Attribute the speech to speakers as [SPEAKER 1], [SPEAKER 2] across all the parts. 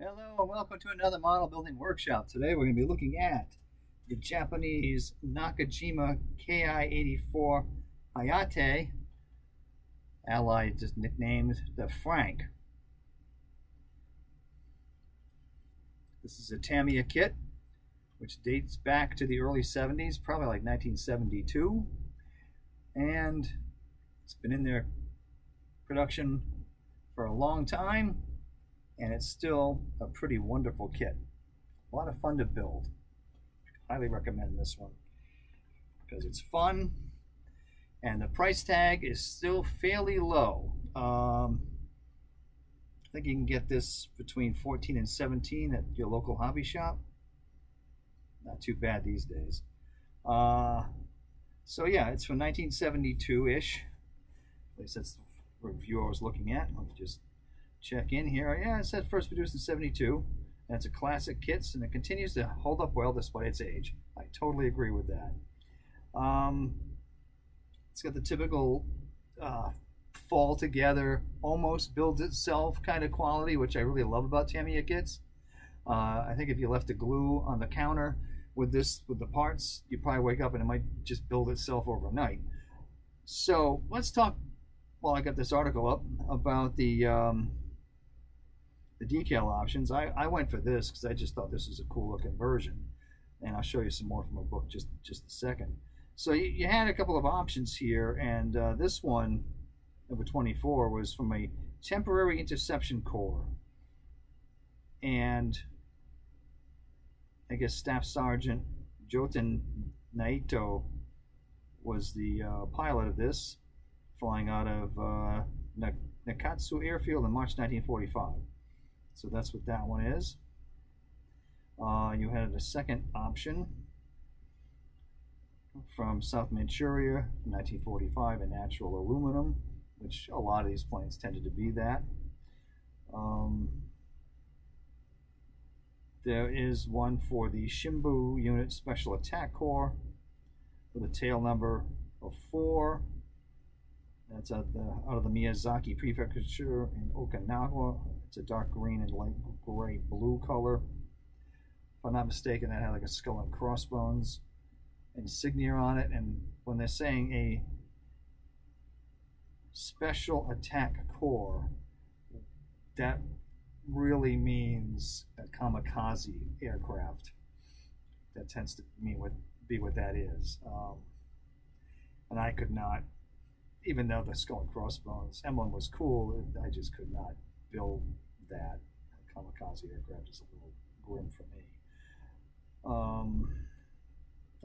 [SPEAKER 1] Hello and welcome to another model building workshop. Today we're going to be looking at the Japanese Nakajima Ki-84 Hayate, allied just nicknamed the Frank. This is a Tamiya kit which dates back to the early 70s, probably like 1972. And it's been in their production for a long time and it's still a pretty wonderful kit. A lot of fun to build. Highly recommend this one because it's fun and the price tag is still fairly low. Um, I think you can get this between 14 and 17 at your local hobby shop. Not too bad these days. Uh, so yeah, it's from 1972-ish. At least that's the review I was looking at. Let me just check in here. Yeah, it says first produced in 72. And it's a classic kits, and it continues to hold up well despite its age. I totally agree with that. Um, it's got the typical uh, fall together, almost builds itself kind of quality, which I really love about Tamiya kits. Uh, I think if you left the glue on the counter with this with the parts, you probably wake up and it might just build itself overnight. So let's talk. Well, I got this article up about the um, the decal options. I, I went for this because I just thought this was a cool looking version. And I'll show you some more from a book just, just a second. So you, you had a couple of options here, and uh, this one, number 24, was from a temporary interception corps. And I guess Staff Sergeant Joten Naito was the uh, pilot of this, flying out of uh, Nakatsu Airfield in March 1945. So that's what that one is. Uh, you had a second option from South Manchuria, 1945, in natural aluminum, which a lot of these planes tended to be that. Um, there is one for the Shimbu Unit Special Attack Corps with a tail number of 4. That's out, the, out of the Miyazaki Prefecture in Okinawa. It's a dark green and light gray blue color. If I'm not mistaken, that had like a skull and crossbones insignia on it. And when they're saying a special attack corps, that really means a kamikaze aircraft. That tends to mean what be what that is. Um, and I could not, even though the skull and crossbones emblem was cool, I just could not build that kamikaze aircraft is a little grim for me. Um,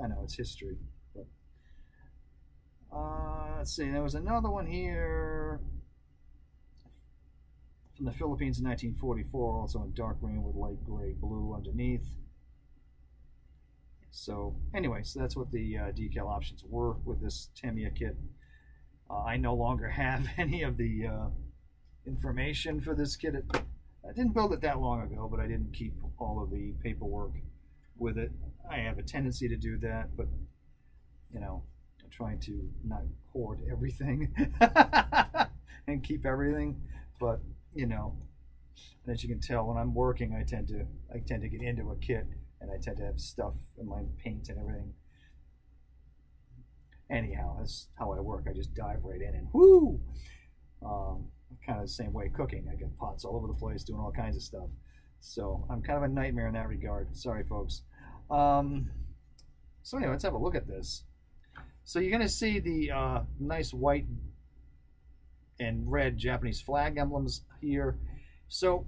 [SPEAKER 1] I know it's history, but uh, let's see. There was another one here from the Philippines in 1944, also in dark green with light gray blue underneath. So anyway, so that's what the uh, decal options were with this Tamiya kit. Uh, I no longer have any of the uh, information for this kit. I didn't build it that long ago, but I didn't keep all of the paperwork with it. I have a tendency to do that, but you know, I'm trying to not hoard everything and keep everything. But you know, as you can tell, when I'm working, I tend to I tend to get into a kit, and I tend to have stuff in my paint and everything. Anyhow, that's how I work. I just dive right in and whoo. Um, kind of the same way cooking. I got pots all over the place doing all kinds of stuff. So I'm kind of a nightmare in that regard. Sorry, folks. Um, so anyway, let's have a look at this. So you're going to see the uh, nice white and red Japanese flag emblems here. So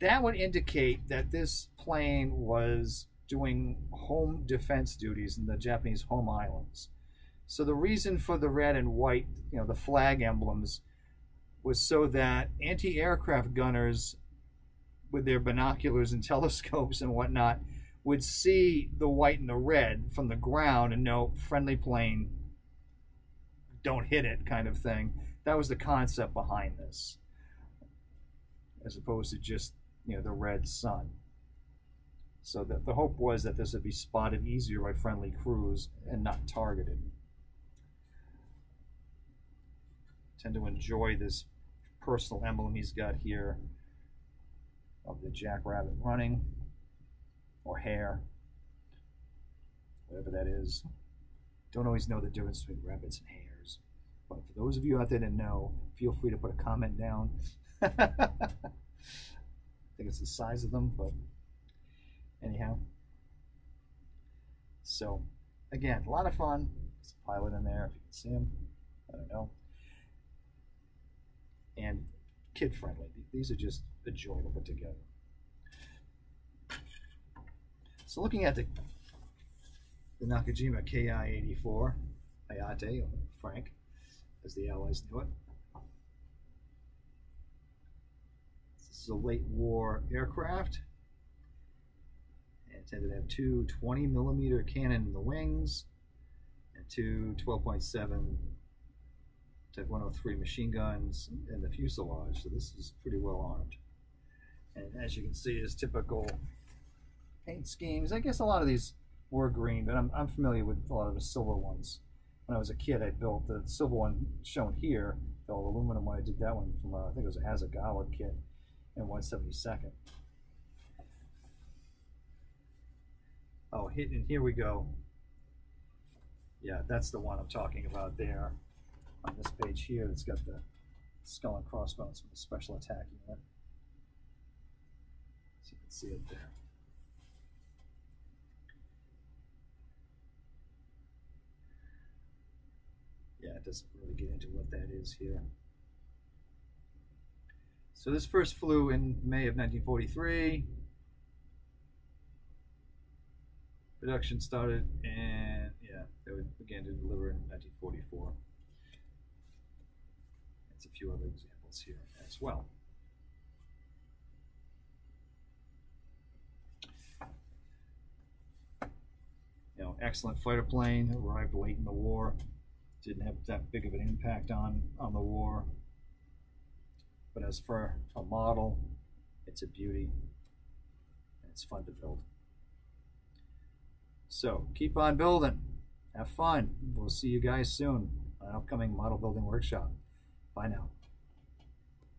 [SPEAKER 1] that would indicate that this plane was doing home defense duties in the Japanese home islands. So the reason for the red and white, you know, the flag emblems was so that anti-aircraft gunners with their binoculars and telescopes and whatnot would see the white and the red from the ground and know friendly plane don't hit it kind of thing. That was the concept behind this as opposed to just you know the red sun. So that the hope was that this would be spotted easier by friendly crews and not targeted tend to enjoy this personal emblem he's got here of the jackrabbit running or hare, whatever that is. Don't always know the difference between rabbits and hares. But for those of you out there that know, feel free to put a comment down. I think it's the size of them, but anyhow. So, again, a lot of fun. There's a pilot in there, if you can see him. I don't know. And kid friendly. These are just a joy to put together. So looking at the the Nakajima KI-84 Hayate, or Frank, as the Allies knew it. This is a late war aircraft. It intended to have two 20 millimeter cannon in the wings and two 12.7 Type 103 machine guns in the fuselage, so this is pretty well armed. And as you can see, it's typical paint schemes. I guess a lot of these were green, but I'm, I'm familiar with a lot of the silver ones. When I was a kid, I built the silver one shown here, the aluminum one. I did that one from, uh, I think it was a Hasegawa kit in 172nd. Oh, and here we go. Yeah, that's the one I'm talking about there on this page here that's got the skull and crossbones from the special attack unit. So you can see it there. Yeah, it doesn't really get into what that is here. So this first flew in May of 1943. Production started and yeah, they began to deliver in 1944 a few other examples here as well. You know, excellent fighter plane, arrived late in the war, didn't have that big of an impact on, on the war. But as for a model, it's a beauty. It's fun to build. So keep on building. Have fun. We'll see you guys soon on an upcoming model building workshop. Bye now.